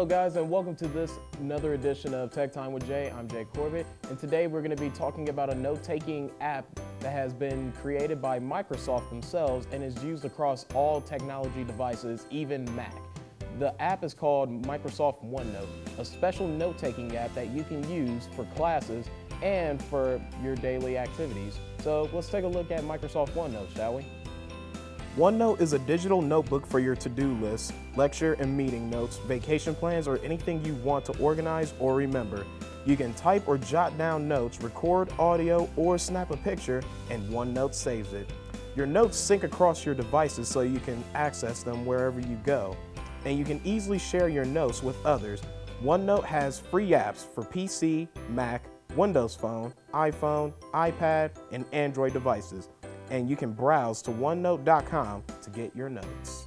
Hello guys and welcome to this another edition of Tech Time with Jay. I'm Jay Corbett and today we're going to be talking about a note-taking app that has been created by Microsoft themselves and is used across all technology devices, even Mac. The app is called Microsoft OneNote, a special note-taking app that you can use for classes and for your daily activities. So let's take a look at Microsoft OneNote, shall we? OneNote is a digital notebook for your to-do list, lecture and meeting notes, vacation plans, or anything you want to organize or remember. You can type or jot down notes, record audio, or snap a picture, and OneNote saves it. Your notes sync across your devices so you can access them wherever you go. And you can easily share your notes with others. OneNote has free apps for PC, Mac, Windows Phone, iPhone, iPad, and Android devices and you can browse to OneNote.com to get your notes.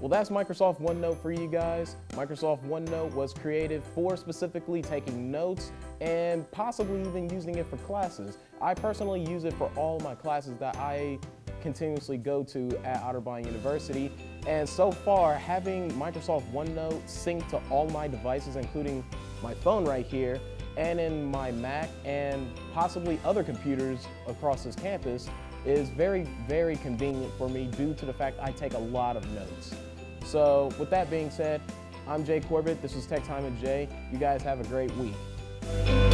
Well, that's Microsoft OneNote for you guys. Microsoft OneNote was created for specifically taking notes and possibly even using it for classes. I personally use it for all my classes that I continuously go to at Otterbein University. And so far, having Microsoft OneNote synced to all my devices, including my phone right here, and in my Mac, and possibly other computers across this campus, is very, very convenient for me due to the fact I take a lot of notes. So with that being said, I'm Jay Corbett. This is Tech Time with Jay. You guys have a great week.